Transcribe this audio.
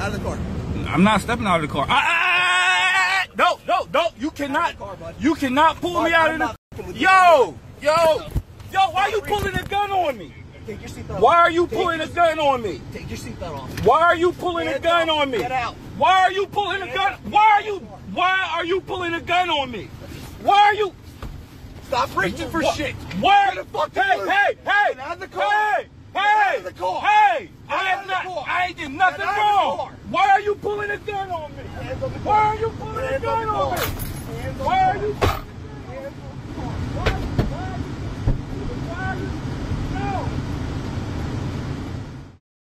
Out of the car. I'm not stepping out of the car. Ah, ah, ah, no, no, no. You cannot. car. You cannot pull me out I'm of the. fucking with you. Yo, yo, yo. Why are you pulling a gun on me? Take your seatbelt Why are you Take pulling a gun on me? Take your seatbelt off. Why are you pulling a gun on me? Get out. Why are you pulling a gun? Why are you? Why are you pulling a gun on me? Why are you? Stop reaching for Wha- shit. Why? Get the fuck hey, hey, hey, Get out of the car. Hey, Get hey, out of the car. hey! Get I out am of the not. car. I did nothing wrong. Why are you pulling a gun on me? Hands on the Why are you pulling a gun on me?